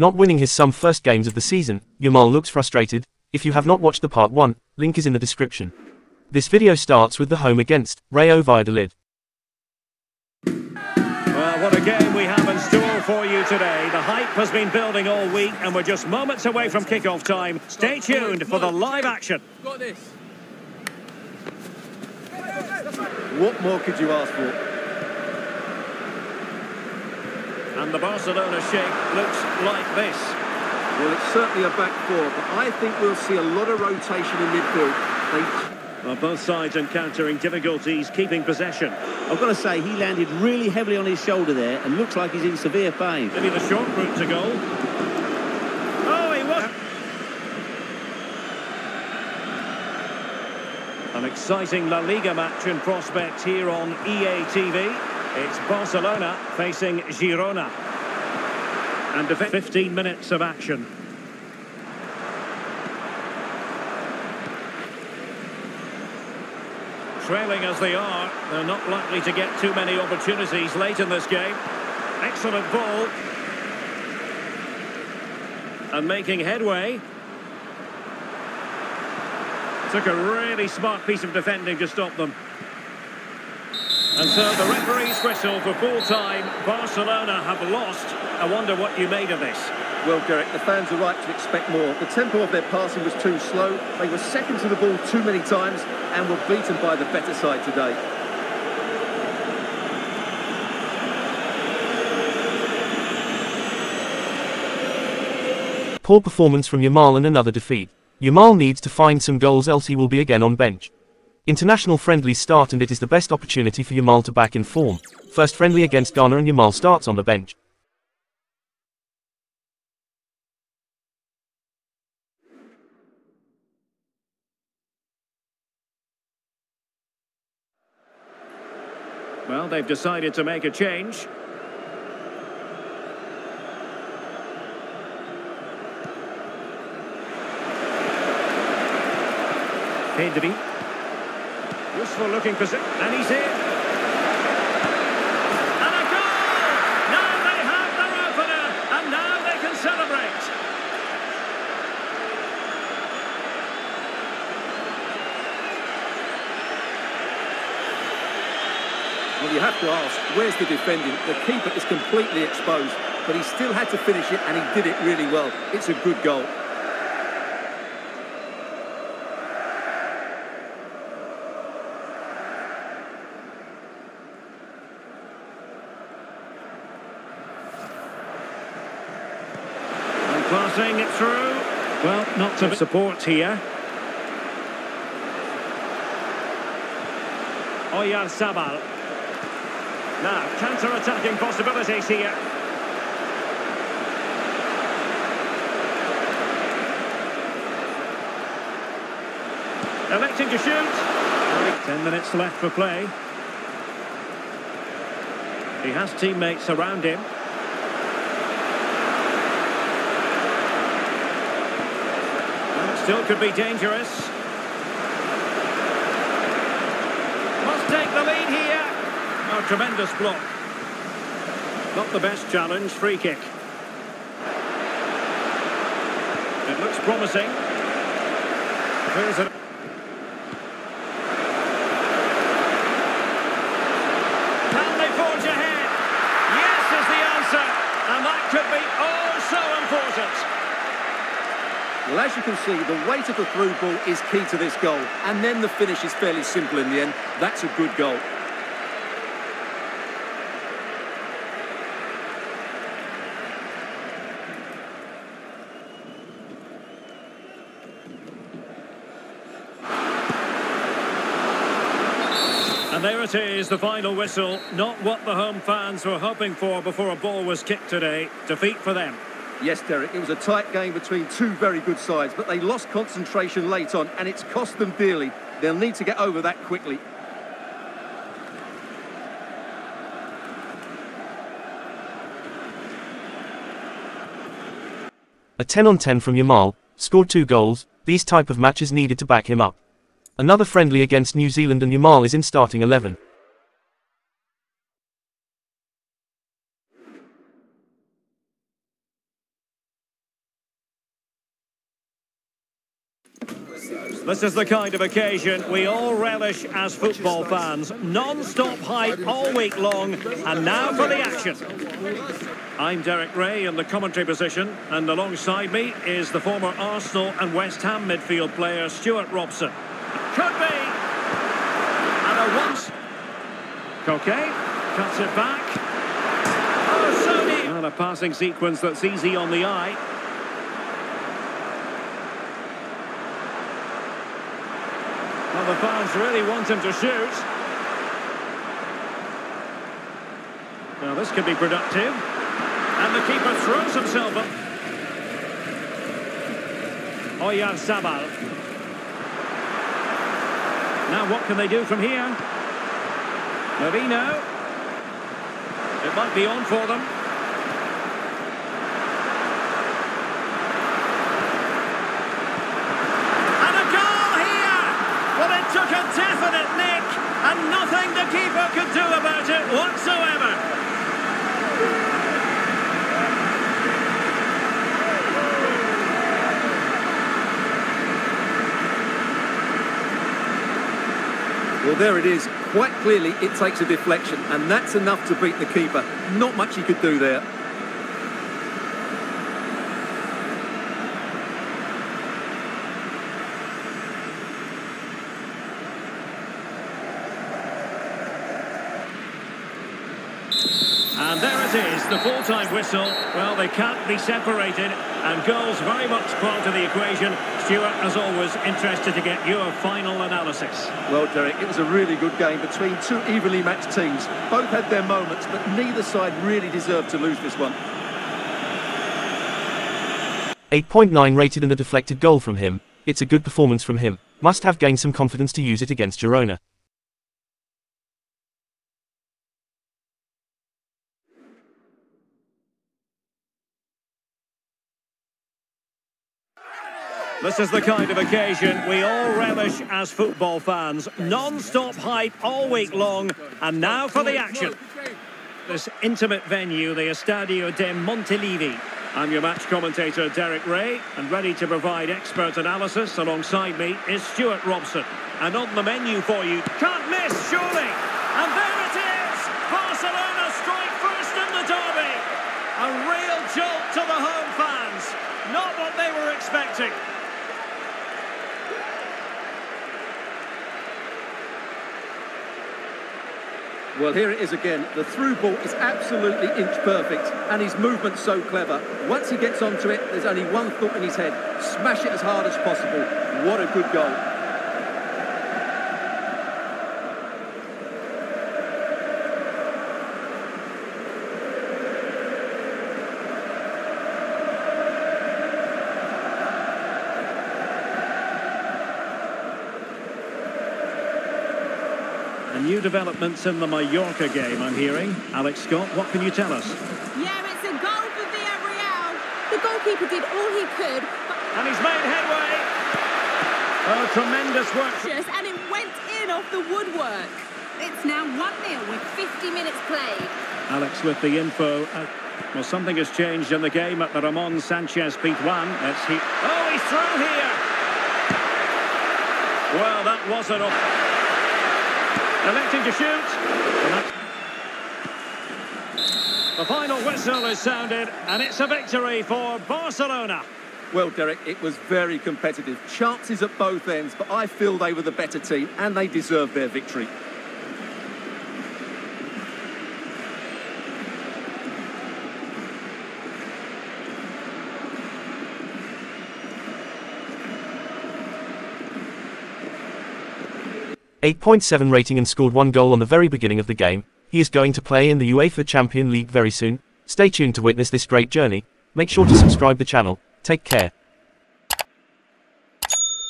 Not winning his some first games of the season, Yamal looks frustrated. If you have not watched the part 1, link is in the description. This video starts with the home against Rayo Valladolid. Well, what a game we have in store for you today. The hype has been building all week, and we're just moments away from kickoff time. Stay tuned for the live action. Got this. What more could you ask for? And the Barcelona shape looks like this. Well, it's certainly a back four, but I think we'll see a lot of rotation in midfield. They... Well, both sides encountering difficulties keeping possession. I've got to say, he landed really heavily on his shoulder there and looks like he's in severe pain. Maybe the short route to goal. Oh, he was. An exciting La Liga match in prospect here on EA TV. It's Barcelona facing Girona. And 15 minutes of action. Trailing as they are, they're not likely to get too many opportunities late in this game. Excellent ball. And making headway. Took a really smart piece of defending to stop them. And so the referee's whistle for full time. Barcelona have lost. I wonder what you made of this. Well, Derek, the fans are right to expect more. The tempo of their passing was too slow. They were second to the ball too many times and were beaten by the better side today. Poor performance from Yamal and another defeat. Yamal needs to find some goals else he will be again on bench. International friendlies start and it is the best opportunity for Yamal to back in form. First friendly against Ghana and Yamal starts on the bench. Well, they've decided to make a change. Pedri. Useful looking position. And he's in. And a goal! Now they have their opener. And now they can celebrate. Well, you have to ask, where's the defending? The keeper is completely exposed, but he still had to finish it and he did it really well. It's a good goal. Passing it through. Well, not to support here. Oyarzabal. Now, counter-attacking possibilities here. Electing to shoot. Ten minutes left for play. He has teammates around him. And it still could be dangerous. Must take the lead here. Oh, tremendous block. Not the best challenge, free kick. It looks promising. Here's a... Can they forge ahead? Yes is the answer. And that could be oh so important. Well, as you can see, the weight of the through ball is key to this goal. And then the finish is fairly simple in the end. That's a good goal. And there it is, the final whistle. Not what the home fans were hoping for before a ball was kicked today. Defeat for them. Yes, Derek, it was a tight game between two very good sides, but they lost concentration late on, and it's cost them dearly. They'll need to get over that quickly. A 10 on 10 from Yamal, scored two goals, these type of matches needed to back him up. Another friendly against New Zealand and Yamal is in starting 11. This is the kind of occasion we all relish as football fans. Non-stop hype all week long, and now for the action. I'm Derek Ray in the commentary position, and alongside me is the former Arsenal and West Ham midfield player Stuart Robson. Could be! And a once... Coquet cuts it back. Oh, Sony! And a passing sequence that's easy on the eye. Well, the fans really want him to shoot. Now, this could be productive. And the keeper throws himself up. Oyarzabal. Now, what can they do from here? Merino. It might be on for them. And a goal here! Well, it took a definite nick, and nothing the keeper do about it whatsoever. Well, there it is. Quite clearly, it takes a deflection, and that's enough to beat the keeper. Not much he could do there. And there it is, the full-time whistle. Well, they can't be separated, and goals very much part of the equation. Stuart, as always, interested to get your final analysis. Well, Derek, it was a really good game between two evenly matched teams. Both had their moments, but neither side really deserved to lose this one. 8.9 rated and a deflected goal from him. It's a good performance from him. Must have gained some confidence to use it against Girona. This is the kind of occasion we all relish as football fans. Non-stop hype all week long, and now for the action. This intimate venue, the Estadio de Montilivi. I'm your match commentator, Derek Ray, and ready to provide expert analysis alongside me is Stuart Robson. And on the menu for you, can't miss, surely! And there it is! Barcelona strike first in the derby! A real jolt to the home fans. Not what they were expecting. Well, here it is again. The through ball is absolutely inch perfect, and his movement's so clever. Once he gets onto it, there's only one thought in his head. Smash it as hard as possible. What a good goal. And new developments in the Mallorca game, I'm hearing. Alex Scott, what can you tell us? Yeah, it's a goal for Villarreal. The goalkeeper did all he could, but And he's made headway. Oh, tremendous work. just and it went in off the woodwork. It's now 1-0 with 50 minutes played. Alex with the info. Uh, well, something has changed in the game at the Ramon Sanchez Pizjuan. Let's see. Oh, he's through here. Well, that wasn't up. Electing to shoot. The final whistle is sounded, and it's a victory for Barcelona. Well, Derek, it was very competitive. Chances at both ends, but I feel they were the better team, and they deserved their victory. Eight point seven rating and scored one goal on the very beginning of the game. He is going to play in the UEFA Champion League very soon. Stay tuned to witness this great journey. Make sure to subscribe the channel. Take care.